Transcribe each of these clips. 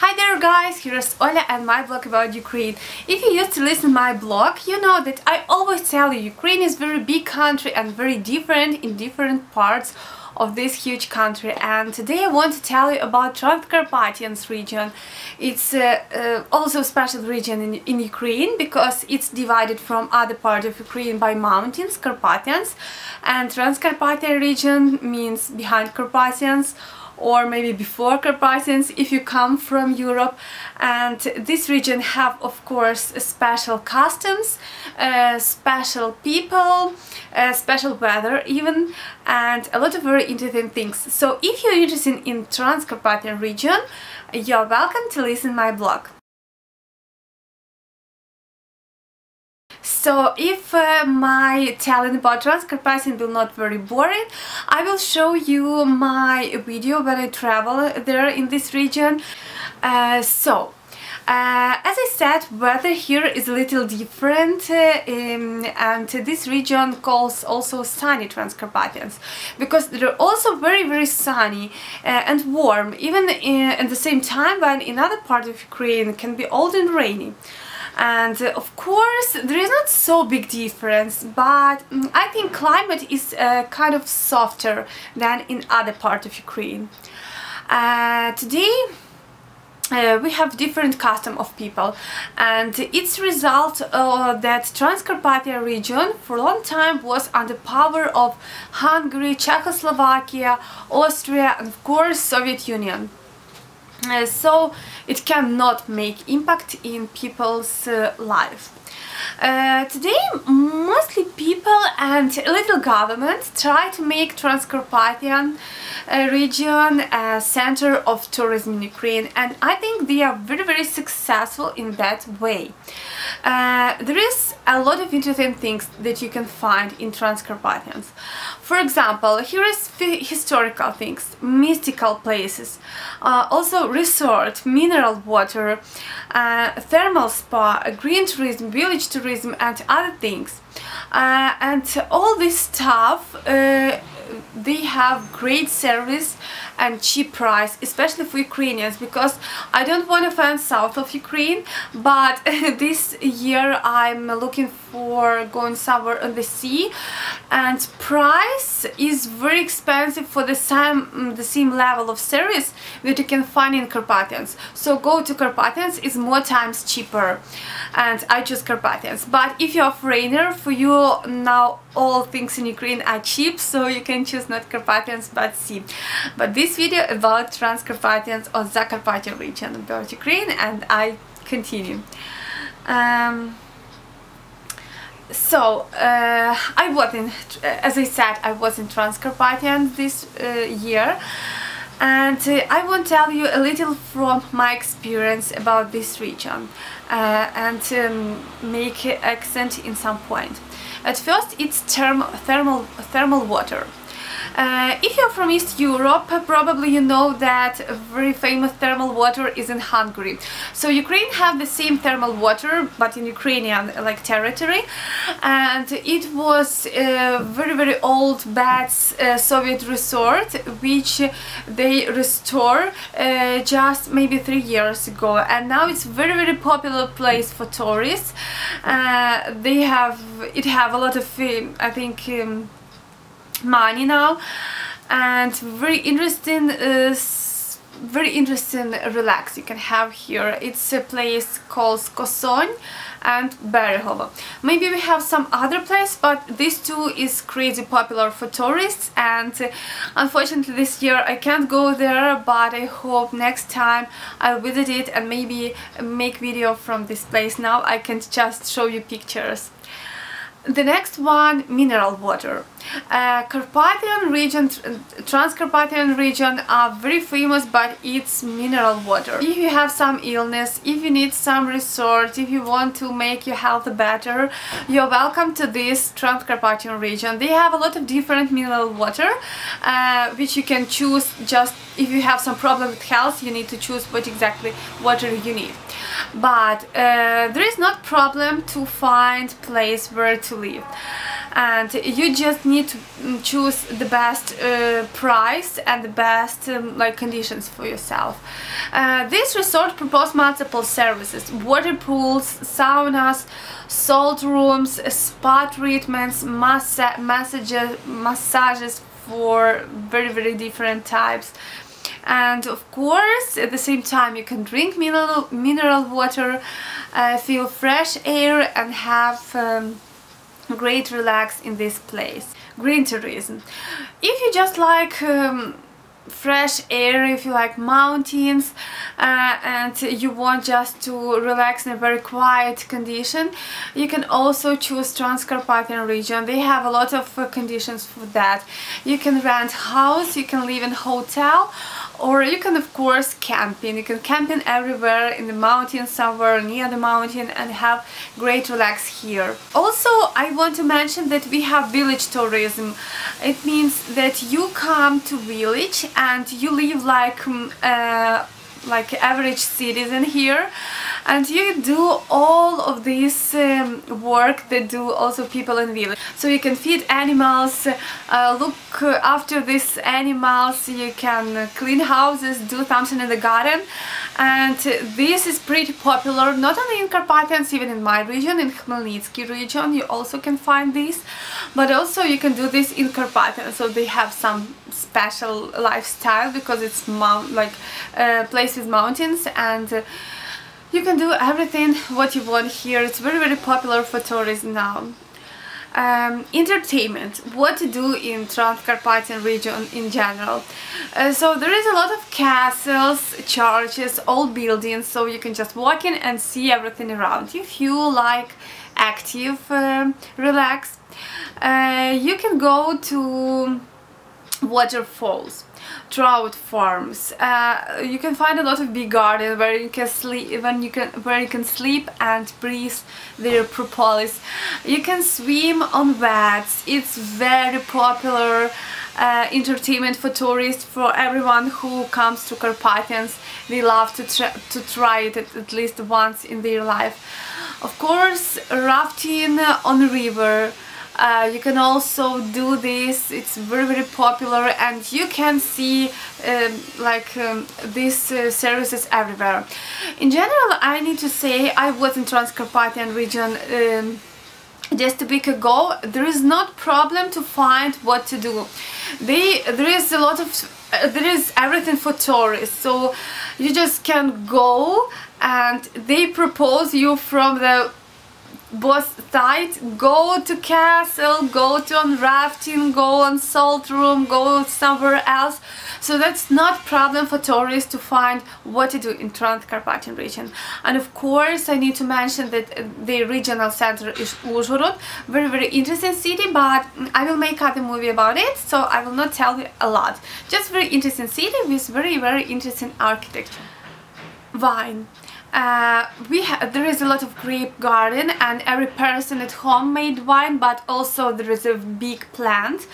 Hi there guys, here's Oля and my blog about Ukraine. If you used to listen my blog, you know that I always tell you Ukraine is very big country and very different in different parts of this huge country and today I want to tell you about Transcarpathians region. It's uh, uh, also a special region in, in Ukraine because it's divided from other part of Ukraine by mountains, Carpathians and Transcarpathian region means behind Carpathians or maybe before Carpathians if you come from Europe and this region have of course special customs, uh, special people, uh, special weather even and a lot of very interesting things. So if you're interested in Transcarpathian region you're welcome to listen my blog. So if uh, my telling about Transcarpathian will not very boring, I will show you my video when I travel there in this region. Uh, so, uh, as I said, weather here is a little different uh, um, and this region calls also sunny Transcarpathians because they're also very very sunny uh, and warm even in, at the same time when in other parts of Ukraine can be old and rainy and uh, of course there is not so big difference but um, I think climate is uh, kind of softer than in other part of Ukraine. Uh, today uh, we have different custom of people and it's result uh, that Transcarpathia region for a long time was under power of Hungary, Czechoslovakia, Austria and of course Soviet Union. So it cannot make impact in people's uh, life. Uh, today mostly people and little governments try to make Transcarpathian uh, region a center of tourism in Ukraine and I think they are very very successful in that way. Uh, there is a lot of interesting things that you can find in Transcarpathians. For example, here is historical things, mystical places, uh, also resort, mineral water, uh, thermal spa, green tourism, village tourism and other things. Uh, and all this stuff uh, they have great service and cheap price especially for Ukrainians because I don't want to find south of Ukraine but this year I'm looking for going somewhere on the sea and price is very expensive for the same mm, the same level of service that you can find in Carpathians. So go to Carpathians is more times cheaper and I choose Carpathians. But if you're a foreigner for you now all things in Ukraine are cheap so you can choose not Carpathians but sea. But this video about Transcarpathians or Zakarpattia region about Ukraine and I continue um, so uh, I was in, as I said, I was in Transcarpathian this uh, year and uh, I will tell you a little from my experience about this region uh, and um, make accent in some point. At first it's thermal, thermal, thermal water. Uh, if you're from East Europe, probably you know that very famous thermal water is in Hungary. So Ukraine have the same thermal water, but in Ukrainian like territory, and it was a very very old bad uh, Soviet resort which they restore uh, just maybe three years ago, and now it's very very popular place for tourists. Uh, they have it have a lot of um, I think. Um, money now and very interesting uh, very interesting relax you can have here it's a place called Kosony and Berehovo. Maybe we have some other place but this too is crazy popular for tourists and uh, unfortunately this year I can't go there but I hope next time I'll visit it and maybe make video from this place now I can just show you pictures. The next one, mineral water. Uh, Carpathian region, Transcarpathian region are very famous but it's mineral water. If you have some illness, if you need some resort, if you want to make your health better, you're welcome to this Transcarpathian region. They have a lot of different mineral water uh, which you can choose just if you have some problem with health you need to choose what exactly water you need but uh, there is not problem to find place where to live and you just need to mm, choose the best uh, price and the best um, like conditions for yourself. Uh, this resort proposes multiple services, water pools, saunas, salt rooms, spa treatments, massa massages, massages for very very different types and of course at the same time you can drink mineral, mineral water uh, feel fresh air and have um, great relax in this place. Green tourism. If you just like um, fresh air if you like mountains uh, and you want just to relax in a very quiet condition you can also choose Transcarpathian region. They have a lot of uh, conditions for that. You can rent house you can live in hotel or you can of course camping. You can camping everywhere in the mountain somewhere near the mountain and have great relax here. Also I want to mention that we have village tourism. It means that you come to village and you live like um, uh, like average citizen here and you do all of this um, work that do also people in village. So you can feed animals uh, look after these animals you can clean houses do something in the garden. And this is pretty popular not only in Carpathians even in my region in Khmelnytsky region you also can find this. But also you can do this in Carpathians so they have some special lifestyle because it's mount like uh, place with mountains and uh, you can do everything what you want here. It's very very popular for tourists now. Um, entertainment, what to do in Transcarpathian region in general. Uh, so there is a lot of castles, churches, old buildings, so you can just walk in and see everything around. If you like active, uh, relax, uh, you can go to waterfalls trout farms. Uh, you can find a lot of big gardens where you can sleep you can where you can sleep and breathe their propolis. You can swim on wets it's very popular uh, entertainment for tourists. For everyone who comes to Carpathians they love to, try to try it at, at least once in their life. Of course rafting on the river uh, you can also do this. It's very very popular and you can see um, like um, these uh, services everywhere. In general I need to say I was in Transcarpathian region um, just a week ago. There is not problem to find what to do. They there is a lot of uh, there is everything for tourists. So you just can go and they propose you from the both side go to castle go to on rafting go on salt room go somewhere else. So that's not problem for tourists to find what to do in Transcarpathian region. And of course I need to mention that uh, the regional center is Uzhhorod very very interesting city but I will make other movie about it so I will not tell you a lot. Just very interesting city with very very interesting architecture. Wine uh, we there is a lot of grape garden and every person at home made wine but also there is a big plant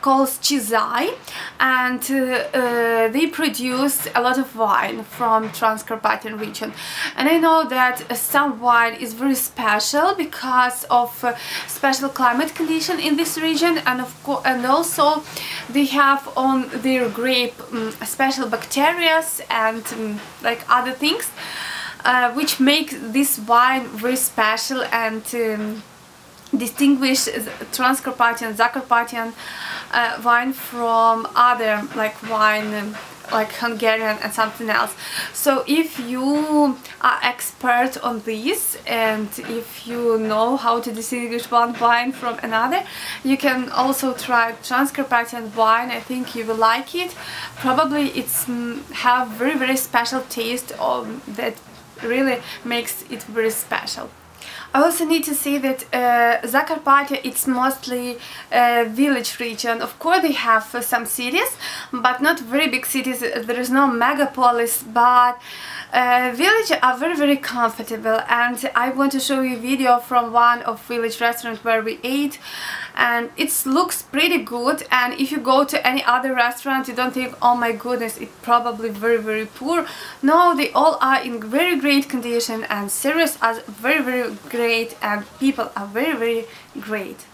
called Chizay and uh, uh, they produce a lot of wine from Transcarpathian region. And I know that some wine is very special because of uh, special climate condition in this region. And of and also they have on their grape um, special bacteria and um, like other things uh, which make this wine very special and um, distinguish Transcarpathian, Zacarpathian uh, wine from other like wine um, like Hungarian and something else. So if you are expert on this and if you know how to distinguish one wine from another, you can also try Transcarpathian wine. I think you will like it. Probably it's mm, have very very special taste of that really makes it very special. I also need to say that uh, Zakarpattia it's mostly a village region. Of course they have uh, some cities, but not very big cities. There is no megapolis, but uh, villages are very very comfortable and I want to show you a video from one of village restaurants where we ate and it looks pretty good and if you go to any other restaurant you don't think oh my goodness it's probably very very poor. No they all are in very great condition and service are very very great and people are very very great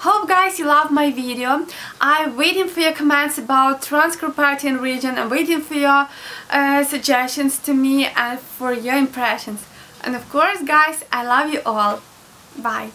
Hope guys you love my video. I'm waiting for your comments about Transcarpathian region. I'm waiting for your uh, suggestions to me and for your impressions. And of course guys, I love you all. Bye.